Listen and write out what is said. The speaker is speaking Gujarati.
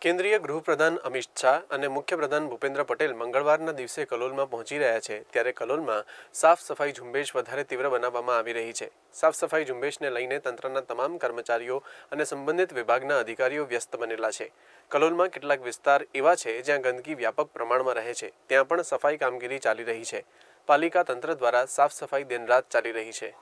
કેન્દ્રીય ગૃહપ્રધાન અમિત શાહ અને મુખ્યપ્રધાન ભૂપેન્દ્ર પટેલ મંગળવારના દિવસે કલોલમાં પહોંચી રહ્યા છે, ત્યારે કલોલમાં સાફ સફાઈ ઝુંબેશ વધારે તીવ્ર બનાવવામાં આવી રહી છે. સાફ સફાઈ ઝુંબેશને લઈને તંત્રના તમામ કર્મચારીઓ અને સંબંધિત વિભાગના અધિકારીઓ વ્યસ્ત બનેલા છે. કલોલમાં કેટલાક વિસ્તાર એવા છે, જ્યાં ગંદકી વ્યાપક પ્રમાણમાં રહે છે. ત્યાં પણ સફાઈ કામગીરી ચાલી રહી છે. પાલિકા તંત્ર દ્વારા સાફ સફાઈ દિનરાત ચાલી રહી છે.